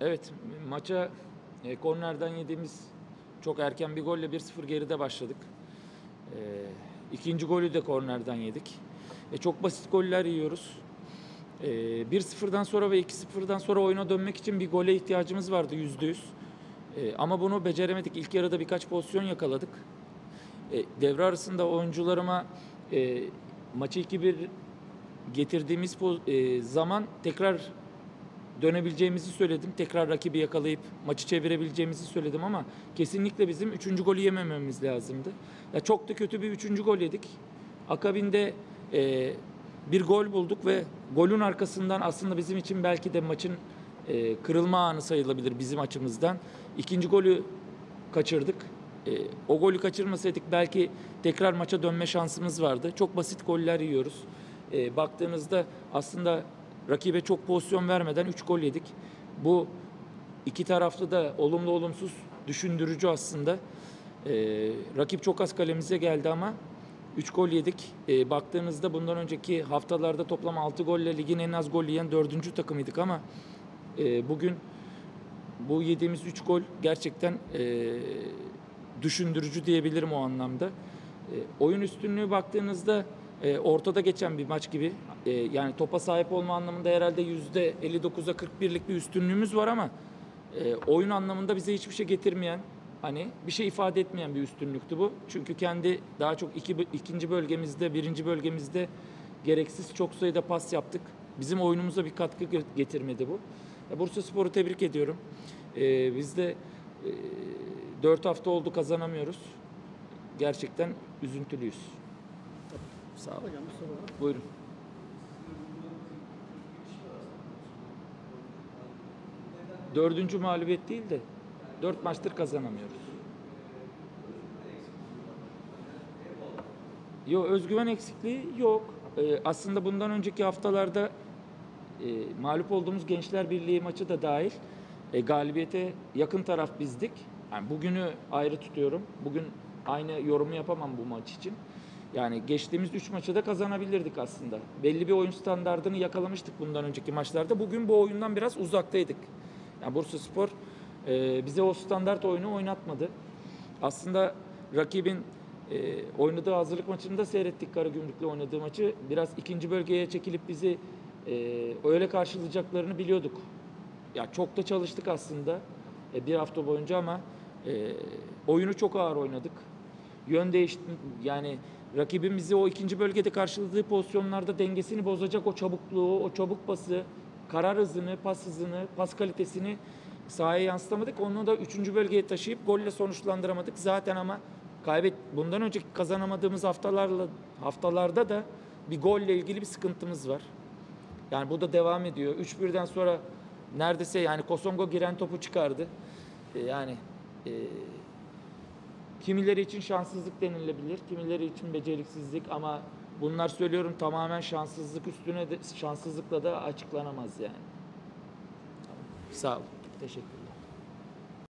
Evet, maça e, kornerden yediğimiz çok erken bir golle 1-0 geride başladık. E, ikinci golü de kornerden yedik. E, çok basit goller yiyoruz. E, 1-0'dan sonra ve 2-0'dan sonra oyuna dönmek için bir gole ihtiyacımız vardı %100. E, ama bunu beceremedik. İlk yarıda birkaç pozisyon yakaladık. E, devre arasında oyuncularıma e, maçı 2-1 getirdiğimiz e, zaman tekrar dönebileceğimizi söyledim. Tekrar rakibi yakalayıp maçı çevirebileceğimizi söyledim ama kesinlikle bizim üçüncü golü yemememiz lazımdı. Ya çok da kötü bir üçüncü gol yedik. Akabinde e, bir gol bulduk ve golün arkasından aslında bizim için belki de maçın e, kırılma anı sayılabilir bizim açımızdan. İkinci golü kaçırdık. E, o golü kaçırmasaydık belki tekrar maça dönme şansımız vardı. Çok basit goller yiyoruz. E, baktığınızda aslında rakibe çok pozisyon vermeden 3 gol yedik. Bu iki taraflı da olumlu olumsuz düşündürücü aslında. E, rakip çok az kalemize geldi ama 3 gol yedik. E, baktığınızda bundan önceki haftalarda toplam 6 golle ligin en az gol yiyen 4. takımıydık ama e, bugün bu yediğimiz 3 gol gerçekten e, düşündürücü diyebilirim o anlamda. E, oyun üstünlüğü baktığınızda e, ortada geçen bir maç gibi. E, yani topa sahip olma anlamında herhalde %59'a 41'lik bir üstünlüğümüz var ama e, oyun anlamında bize hiçbir şey getirmeyen, hani bir şey ifade etmeyen bir üstünlüktü bu. Çünkü kendi daha çok iki, ikinci bölgemizde, birinci bölgemizde gereksiz çok sayıda pas yaptık. Bizim oyunumuza bir katkı ge- getirmedi bu. Bursa Spor'u tebrik ediyorum. E, biz de e, 4 hafta oldu kazanamıyoruz. Gerçekten üzüntülüyüz. Sağ olun. Buyurun. Dördüncü mağlubiyet değil de dört maçtır kazanamıyoruz. Yok özgüven eksikliği yok. Ee, aslında bundan önceki haftalarda e, mağlup olduğumuz Gençler Birliği maçı da dahil e, galibiyete yakın taraf bizdik. Yani bugünü ayrı tutuyorum. Bugün aynı yorumu yapamam bu maç için. Yani geçtiğimiz 3 maçı da kazanabilirdik aslında. Belli bir oyun standardını yakalamıştık bundan önceki maçlarda. Bugün bu oyundan biraz uzaktaydık. Yani Bursa Spor e, bize o standart oyunu oynatmadı. Aslında rakibin e, oynadığı hazırlık maçını da seyrettik Karagümrük'le oynadığı maçı. Biraz ikinci bölgeye çekilip bizi e, öyle karşılayacaklarını biliyorduk. Ya çok da çalıştık aslında e, bir hafta boyunca ama e, oyunu çok ağır oynadık. Yön değişti yani rakibin bizi o ikinci bölgede karşıladığı pozisyonlarda dengesini bozacak o çabukluğu, o çabuk pası, karar hızını, pas hızını, pas kalitesini sahaya yansıtamadık. Onu da üçüncü bölgeye taşıyıp golle sonuçlandıramadık. Zaten ama kaybet bundan önceki kazanamadığımız haftalarla haftalarda da bir golle ilgili bir sıkıntımız var. Yani bu da devam ediyor. 3-1'den sonra neredeyse yani Kosongo giren topu çıkardı. E, yani e, kimileri için şanssızlık denilebilir, kimileri için beceriksizlik ama bunlar söylüyorum tamamen şanssızlık üstüne de şanssızlıkla da açıklanamaz yani. Sağ ol. Teşekkür